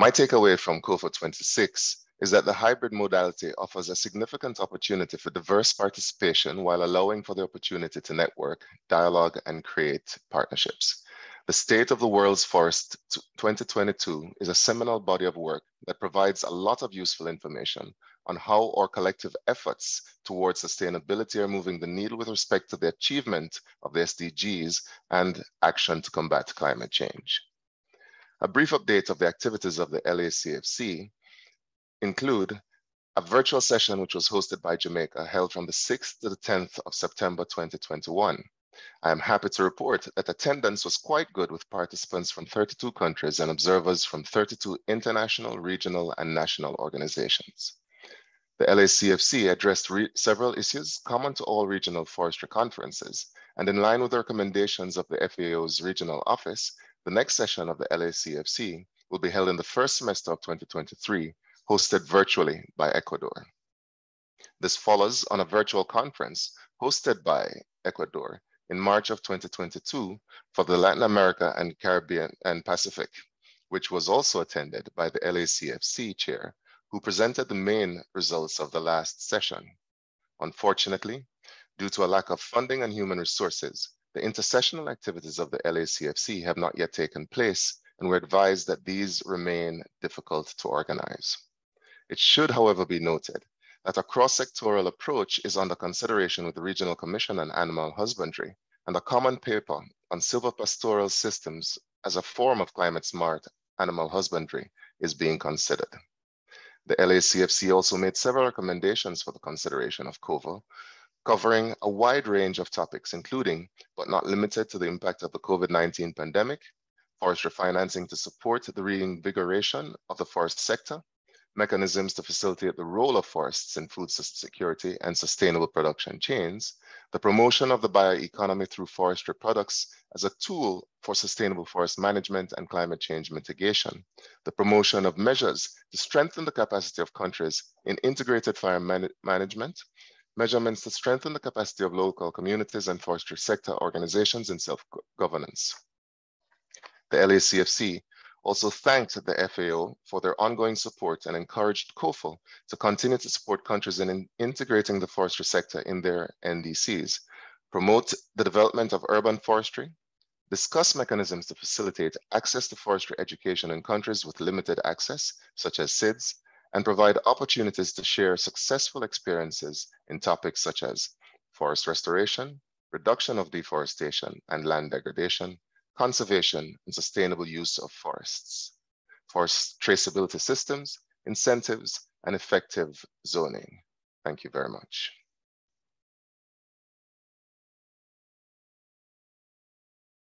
My takeaway from COFO 26 is that the hybrid modality offers a significant opportunity for diverse participation while allowing for the opportunity to network, dialogue, and create partnerships. The State of the World's Forest 2022 is a seminal body of work that provides a lot of useful information on how our collective efforts towards sustainability are moving the needle with respect to the achievement of the SDGs and action to combat climate change. A brief update of the activities of the LACFC include a virtual session which was hosted by Jamaica held from the 6th to the 10th of September 2021. I am happy to report that attendance was quite good with participants from 32 countries and observers from 32 international, regional, and national organizations. The LACFC addressed several issues common to all regional forestry conferences, and in line with the recommendations of the FAO's regional office, the next session of the LACFC will be held in the first semester of 2023 hosted virtually by Ecuador. This follows on a virtual conference hosted by Ecuador in March of 2022 for the Latin America and Caribbean and Pacific, which was also attended by the LACFC chair, who presented the main results of the last session. Unfortunately, due to a lack of funding and human resources, the intersessional activities of the LACFC have not yet taken place, and we're advised that these remain difficult to organize. It should, however, be noted that a cross-sectoral approach is under consideration with the Regional Commission on Animal Husbandry and a common paper on silvopastoral systems as a form of climate-smart animal husbandry is being considered. The LACFC also made several recommendations for the consideration of COFO, covering a wide range of topics, including, but not limited to the impact of the COVID-19 pandemic, forestry financing to support the reinvigoration of the forest sector, mechanisms to facilitate the role of forests in food security and sustainable production chains, the promotion of the bioeconomy through forestry products as a tool for sustainable forest management and climate change mitigation, the promotion of measures to strengthen the capacity of countries in integrated fire man management, measurements to strengthen the capacity of local communities and forestry sector organizations in self-governance. The LACFC also thanked the FAO for their ongoing support and encouraged COFO to continue to support countries in, in integrating the forestry sector in their NDCs, promote the development of urban forestry, discuss mechanisms to facilitate access to forestry education in countries with limited access, such as SIDS, and provide opportunities to share successful experiences in topics such as forest restoration, reduction of deforestation and land degradation, conservation and sustainable use of forests, forest traceability systems, incentives, and effective zoning. Thank you very much.